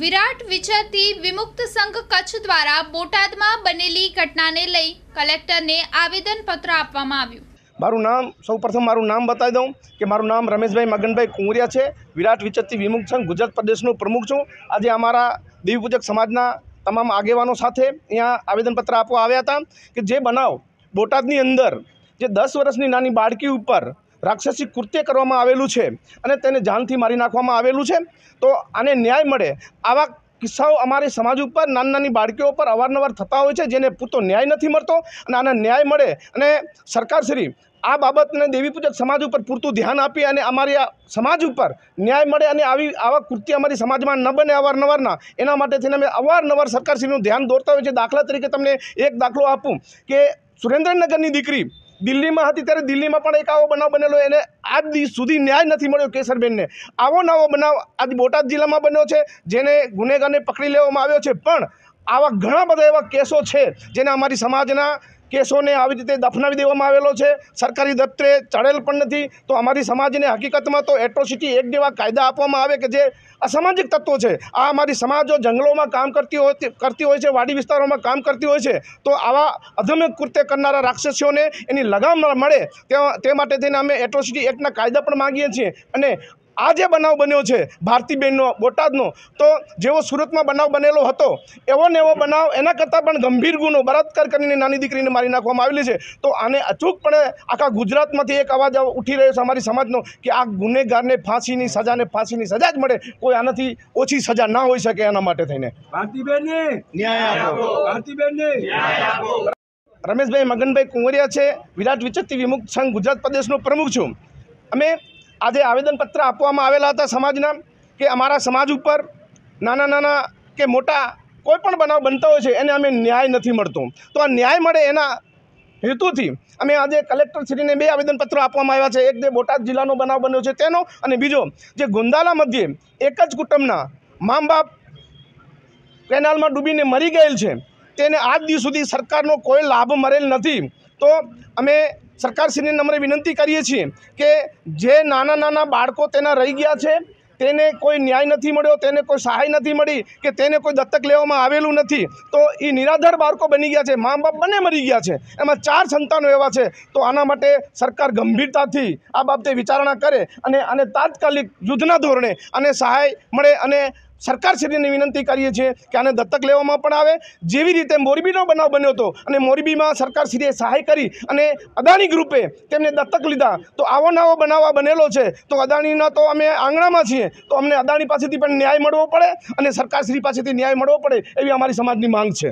વિરાટ વિચરતી વિમુક્ત સંઘ કચ્છ દ્વારા બોટાદમાં બનેલી ઘટનાને લઈ કલેક્ટરને આવેદનપત્ર આપવામાં આવ્યું. મારું નામ, સૌપ્રથમ મારું નામ બતાવી દઉં કે મારું નામ રમેશભાઈ મગનભાઈ કુંવરિયા છે. વિરાટ વિચરતી વિમુક્ત સંઘ, ગુજરાત પ્રદેશનો પ્રમુખ છું. આજે અમારા દેવીપૂજક સમાજના તમામ આગેવાનો સાથે અહીંયા આવેદનપત્ર આપવા આવ્યા હતા કે જે બનાવ બોટાદની અંદર જે દસ વર્ષની નાની બાળકી ઉપર રાક્ષસી કૃત્ય કરવામાં આવેલું છે અને તેને જાનથી મારી નાખવામાં આવેલું છે. તો આને ન્યાય મળે આવા કિસ્સાઓ અમારી સમાજ ઉપર, નાની નાની બાળકીઓ પર અવારનવાર થતા હોય છે, જેને પૂરતો ન્યાય નથી મળતો અને આને ન્યાય મળે અને સરકારશ્રી આ બાબતને દેવી પૂજક સમાજ ઉપર પૂરતું ધ્યાન આપી અને અમારી આ સમાજ ઉપર ન્યાય મળે અને આવી આવા કૃત્ય અમારી સમાજમાં ન બને અવારનવારના. એના માટે થઈને અમે અવારનવાર સરકારશ્રીનું ધ્યાન દોરતા હોય છે દાખલા તરીકે તમને એક દાખલો આપું કે સુરેન્દ્રનગરની દીકરી દિલ્હીમાં હતી ત્યારે દિલ્હીમાં પણ એક આવો બનાવ બનેલો એને આજ દિવસ સુધી ન્યાય નથી મળ્યો કેસરબેનને. આવો નવો બનાવ આજ બોટાદ જિલ્લામાં બન્યો છે, જેને ગુનેગારને પકડી લેવામાં આવ્યો છે. પણ આવા ઘણા બધા એવા કેસો છે, જેને અમારી સમાજના કેસોને આવી રીતે દફનાવી દેવામાં આવેલો છે. સરકારી દફતરે ચડેલ પણ નથી. તો અમારી સમાજને હકીકતમાં તો એટ્રોસિટી એક જેવા કાયદા આપવામાં આવે કે જે અસામાજિક તત્વો છે. આ અમારી સમાજો જંગલોમાં કામ કરતી હોય કરતી હોય છે, વાડી વિસ્તારોમાં કામ કરતી હોય છે. તો આવા અધમ્ય કૃત્ય કરનારા રાક્ષસીઓને એની લગામ મળે. તે માટે થઈને અમે એટ્રોસિટી એક્ટના કાયદા પણ માગીએ છીએ. અને આ જે બનાવ બન્યો છે ભારતીબેનનો બોટાદનો તો જેવો સુરતમાં બનાવ બનેલો હતો એવો ને એવો બનાવ એના કરતાં પણ ગંભીર ગુનો બળાત્કાર કરીને નાની દીકરીને મારી નાખવામાં આવેલી છે. તો આને અચૂકપણે આખા ગુજરાતમાંથી એક અવાજ ઉઠી રહ્યો છે અમારી સમાજનો કે આ ગુનેગારને ફાંસીની સજાને ફાંસીની સજા જ મળે કોઈ આનાથી ઓછી સજા ના હોઈ શકે એના માટે થઈને. ભારતીબેનને ન્યાય આપો. ભારતીબેનને રમેશભાઈ મગનભાઈ કુંવરિયા છે વિરાટ વિચરતી વિમુક્ત સંઘ ગુજરાત પ્રદેશનો પ્રમુખ છું. અમે આજે આવેદનપત્ર આપવામાં આવેલા હતા સમાજના કે અમારા સમાજ ઉપર નાના નાના કે મોટા કોઈ પણ બનાવ બનતા હોય છે, એને અમે ન્યાય નથી મળતો. તો આ ન્યાય મળે એના હેતુથી અમે આજે કલેક્ટરશ્રીને બે આવેદનપત્રો આપવામાં આવ્યા છે. એક જે બોટાદ જિલ્લાનો બનાવ બન્યો છે તેનો અને બીજો જે ગોંદાલા મધ્યે એક જ કુટુંબના મા બાપ કેનાલમાં ડૂબીને મરી ગયેલ છે, તેને આજ દિવસ સુધી સરકારનો કોઈ લાભ મળેલ નથી. તો અમે સરકારશ્રીને નમ્ર વિનંતી કરીએ છીએ કે જે નાના નાના બાળકો તેના રહી ગયા છે, તેને કોઈ ન્યાય નથી મળ્યો, તેને કોઈ સહાય નથી મળી કે તેને કોઈ દત્તક લેવામાં આવેલું નથી, તો એ નિરાધાર બાળકો બની ગયા છે મા બાપ બંને મરી ગયા છે, એમાં ચાર સંતાનો એવા છે, તો આના માટે સરકાર ગંભીરતાથી આ બાબતે વિચારણા કરે અને આને તાત્કાલિક યુદ્ધના ધોરણે અને સહાય મળે અને સરકારશ્રીને વિનંતી કરીએ છીએ કે આને દત્તક લેવામાં પણ આવે. જેવી રીતે મોરબીનો બનાવ બન્યો હતો અને મોરબીમાં સરકારશ્રીએ સહાય કરી અને અદાણી ગ્રુપે તેમને દત્તક લીધા, તો આવો નવો બનાવ બનેલો છે. તો અદાણીના તો અમે આંગણામાં છીએ, તો અમને અદાણી પાસેથી પણ ન્યાય મળવો પડે અને સરકારશ્રી પાસેથી ન્યાય મળવો પડે એવી અમારી સમાજની માંગ છે.